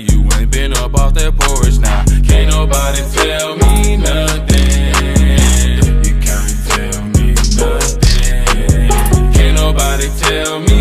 you ain't been up off that porch now. Can't nobody tell me nothing. You can't tell me nothing. Can't nobody tell me.